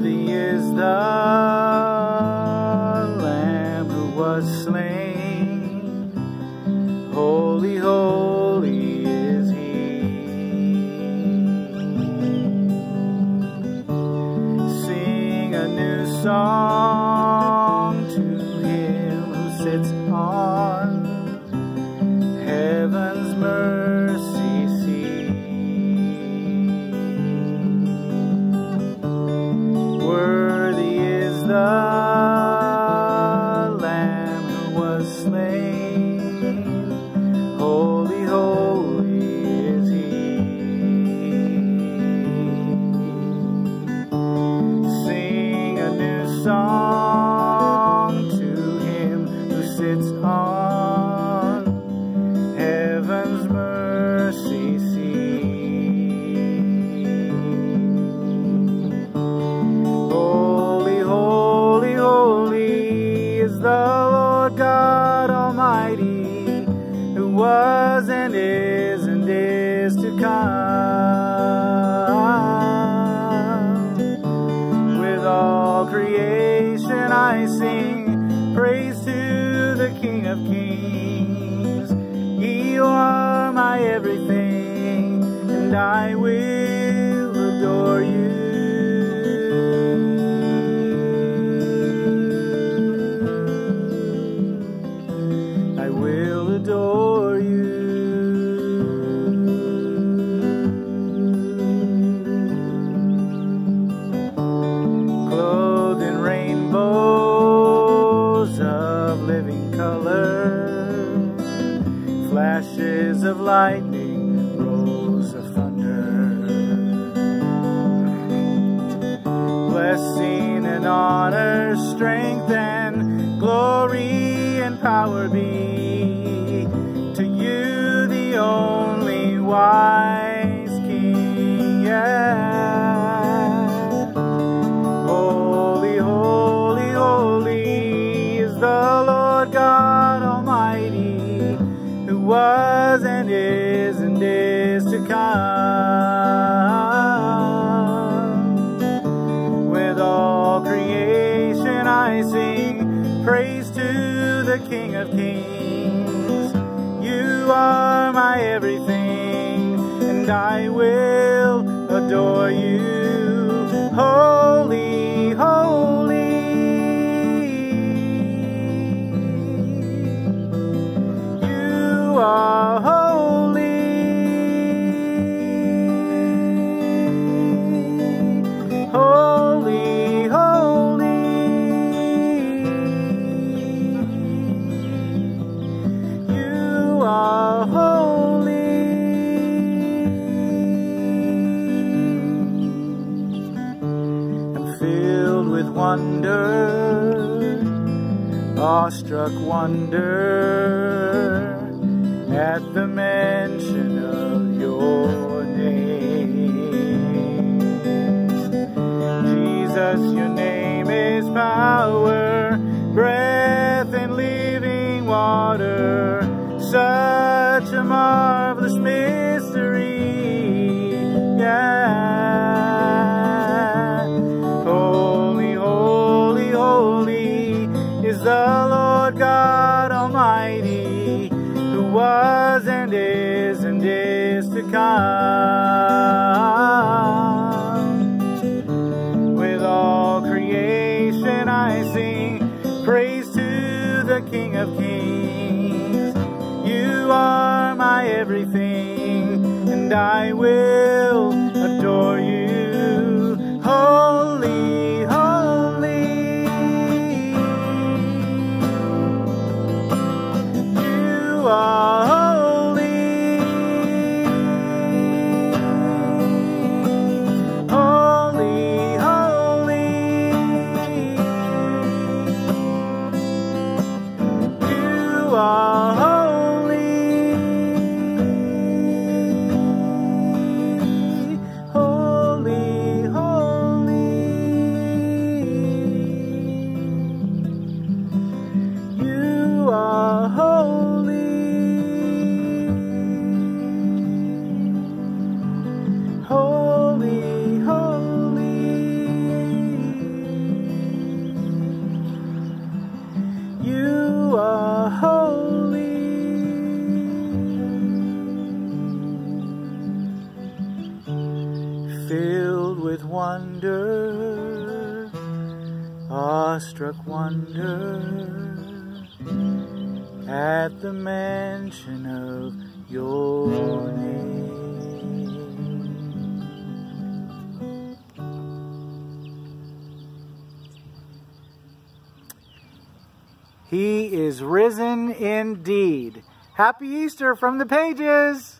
Worthy is the Lamb who was slain. Holy, holy is He. Sing a new song to Him who sits on heaven's mercy of Kings. You are my everything, and I will lightning, rolls of thunder. Blessing and honor, strength and glory and power be sing praise to the King of Kings. You are my everything, and I will adore you. Holy, wonder, awestruck wonder at the mention of your name. Jesus, your name is power, breath and living water, such a marvelous and to come. With all creation I sing praise to the King of Kings. You are my everything, and I will with wonder, awestruck wonder, at the mention of your name. He is risen indeed. Happy Easter from the pages.